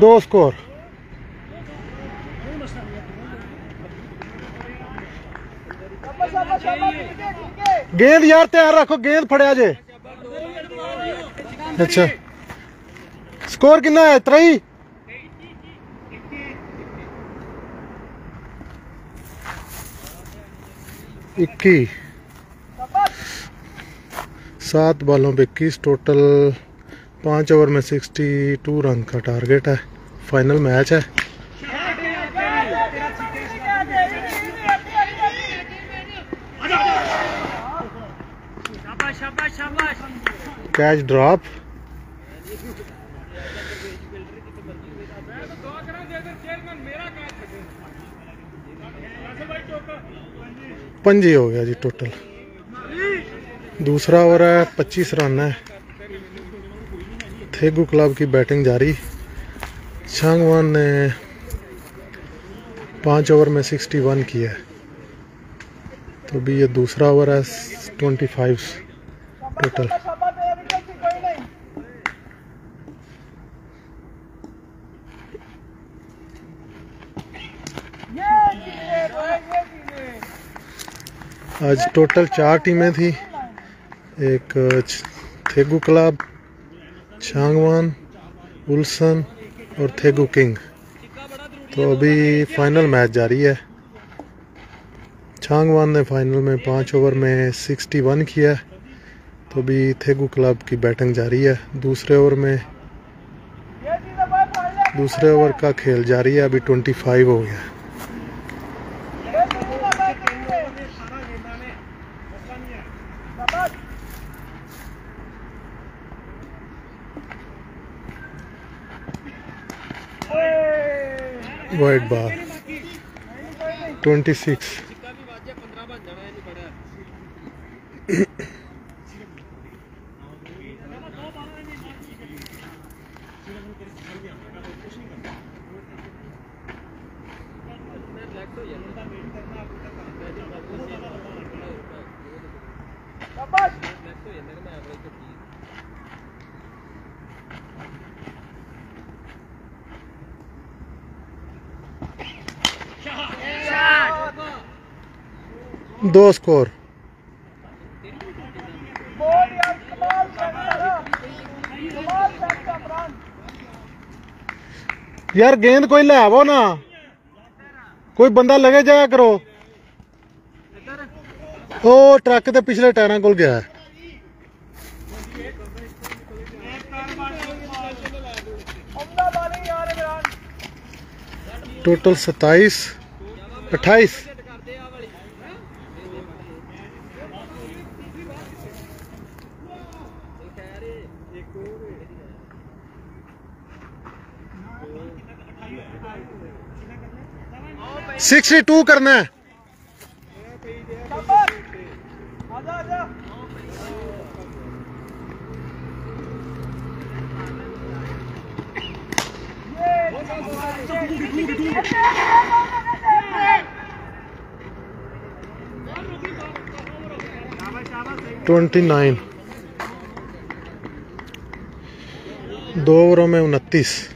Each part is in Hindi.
दो स्कोर गेंद यार तैयार रखो गेंद फड़िया जे अच्छा स्कोर कितना है त्रई इक्की। सात बॉलों पे इक्कीस टोटल पाँच ओवर में सिक्सटी टू रन का टारगेट है। फाइनल मैच है। कैच ड्रॉप पंजी हो गया जी टोटल। दूसरा ओवर है, पच्चीस रन है। थेगू क्लब की बैटिंग जारी। छांगवान ने पाँच ओवर में सिक्सटी वन किया है। तो भी ये दूसरा ओवर है ट्वेंटी फाइव टोटल। आज टोटल चार टीमें थी। एक थेगू क्लब छांगवान उल्सन और थेगू किंग। तो अभी फाइनल मैच जारी है। छांगवान ने फाइनल में पाँच ओवर में सिक्सटी वन किया तो अभी थेगू क्लब की बैटिंग जारी है। दूसरे ओवर में, दूसरे ओवर का खेल जारी है। अभी ट्वेंटी फाइव हो गया। White bar. 26 दो स्कोर। यार गेंद कोई ले आवो ना। कोई बंदा लगे जाया करो। ओ, ट्रक ते पिछले टायरों को गया टोटल सताइस अट्ठाईस। सिक्सटी टू करना है। Twenty nine. दो ओवरों में उनतीस।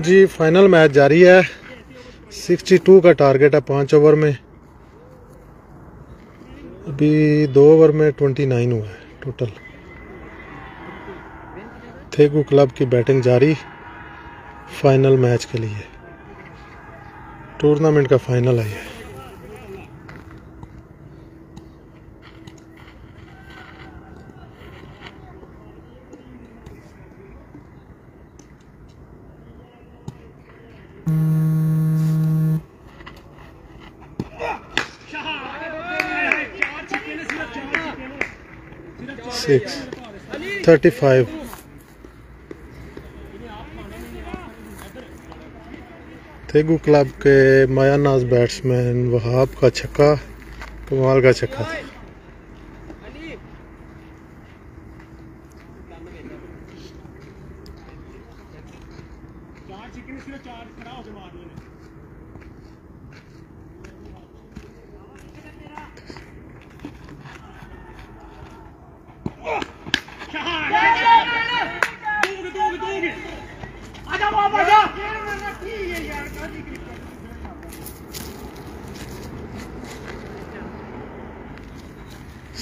जी फाइनल मैच जारी है। 62 का टारगेट है पाँच ओवर में। अभी दो ओवर में 29 हुआ है टोटल थेगू क्लब की बैटिंग जारी फाइनल मैच के लिए। टूर्नामेंट का फाइनल है। six. Thirty क्लब के मायानाज बैट्समैन वहाब का छक्का कमाल का छक्का। था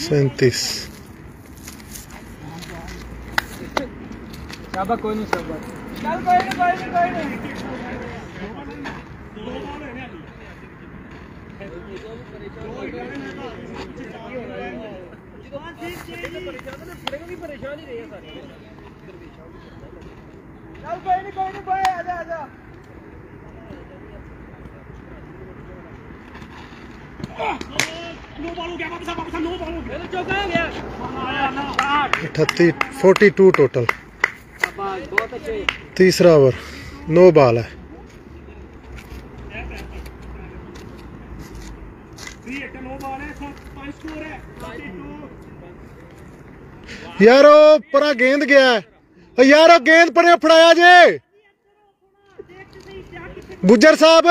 सैंतीस शाबा कोई नहीं शाबा चल, कोई नहीं कोई नहीं कोई नहीं। चल, कोई नहीं कोई नहीं, कोई आजा आजा नो बॉल हो गया वापस आ, वापस आ, नो बॉल हो गया चौका हो गया आया ना आठ अठत्ती फोर्टी टू टोटल तीसरा ओवर नो बॉल है. यारो, परा गेंद गया है। यारो, गेंद पर फड़ाया जे। गुजर साहब।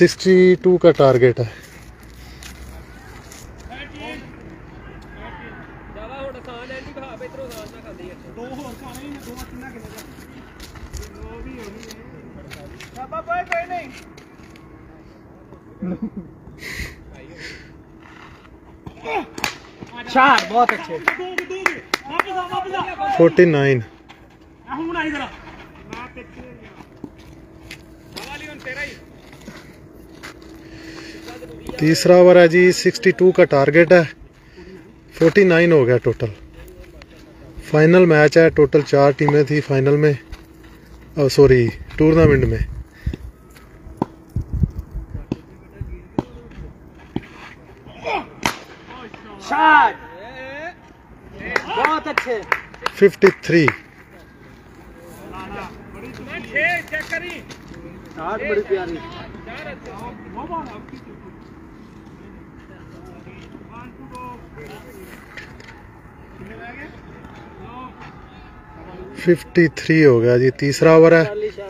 62 का टारगेट है। चार बहुत अच्छे। Forty nine. तेरा ही। तीसरा ओवर है जी 62 का टारगेट है। 49 हो गया टोटल फाइनल मैच है टोटल चार टीमें थी फाइनल में। oh, सॉरी टूर्नामेंट में। बहुत अच्छे। 53 बड़ी प्यारी। फिफ्टी थ्री हो गया जी, तीसरा ओवर है।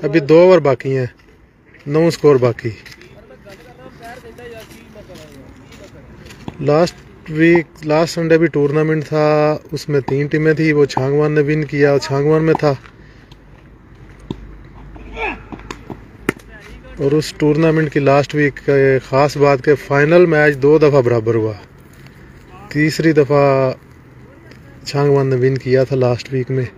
अभी दो ओवर बाकी हैं। नौ स्कोर बाकी। लास्ट वीक लास्ट संडे भी टूर्नामेंट था, उसमें तीन टीमें थी, वो छांगवान ने विन किया छांगवान में था। और उस टूर्नामेंट की लास्ट वीक ख़ास बात के फाइनल मैच दो दफ़ा बराबर हुआ। तीसरी दफ़ा छांगवान ने विन किया था लास्ट वीक में।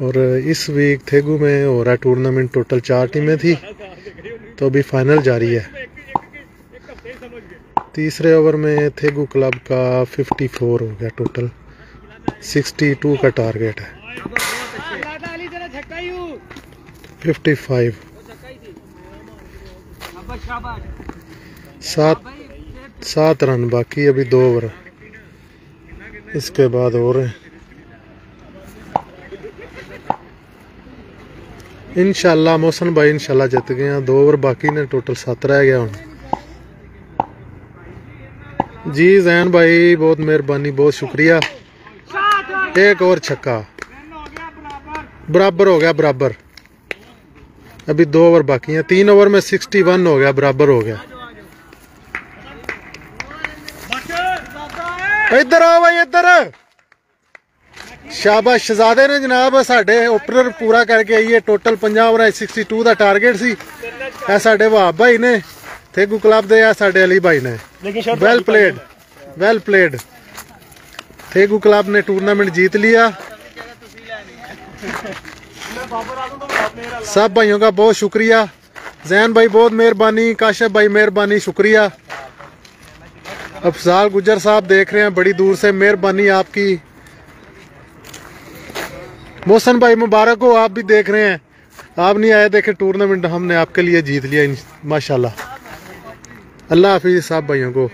और इस वीक थेगू में हो रहा टूर्नामेंट टोटल चार टीमें थी तो अभी फाइनल जारी है। तीसरे ओवर में थेगू क्लब का 54 हो गया टोटल 62 का टारगेट है। 55 सात सात रन बाकी अभी दो ओवर इसके बाद और इनशाला मोहसन भाई इनशाला जित गए दो ओवर बाकी ने, टोटल सत्त रह गया हूँ। जी जैन भाई, बहुत मेहरबानी, बहुत शुक्रिया। एक और छक्का। बराबर हो गया, बराबर। अभी दो ओवर बाकी हैं। तीन ओवर में सिक्सटी वन हो गया, बराबर हो गया। ਇੱਧਰ ਆਓ ਬਈ ਇੱਧਰ ਸ਼ਾਬਾਸ਼ ਸ਼ਹਜ਼ਾਦੇ ਨੇ ਜਨਾਬ ਸਾਡੇ ਓਪਨਰ ਪੂਰਾ ਕਰਕੇ ਆਈਏ ਟੋਟਲ 50 ਓਵਰਾਂ 'ਚ 62 ਦਾ ਟਾਰਗੇਟ ਸੀ ਇਹ ਸਾਡੇ ਵਹਾਬ ਭਾਈ ਨੇ ਥੇਗੂ ਕਲੱਬ ਦੇ ਆ ਸਾਡੇ ਅਲੀ ਭਾਈ ਨੇ लेकिन shot well played well played Thegu club ने टूर्नामेंट जीत लिया बाबर आजम तो बहुत मेरा सब भाइयों का बहुत शुक्रिया जैन भाई बहुत मेहरबानी काशिफ भाई मेहरबानी शुक्रिया अफजाल गुजर साहब देख रहे हैं, बड़ी दूर से मेहरबानी आपकी। मोहसन भाई मुबारक हो, आप भी देख रहे हैं। आप नहीं आए, देखे टूर्नामेंट हमने आपके लिए जीत लिया माशाल्लाह। अल्लाह हाफिज साहब भाइयों को।